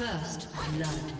First blood.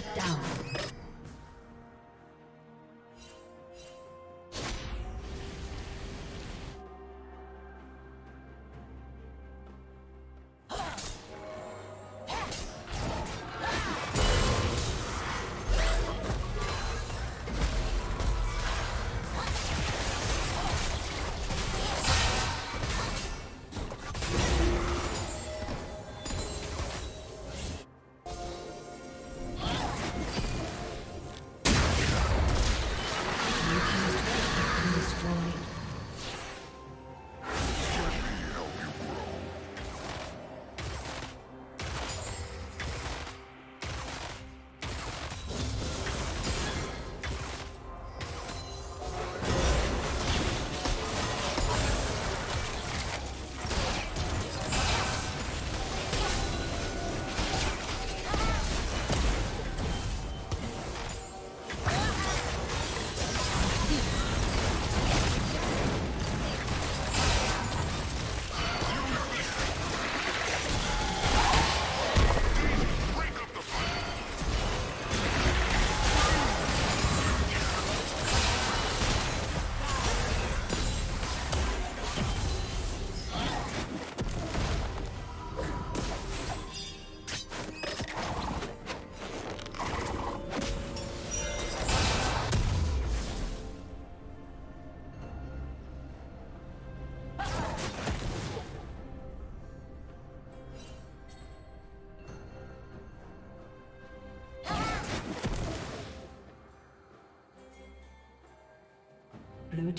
Shut down.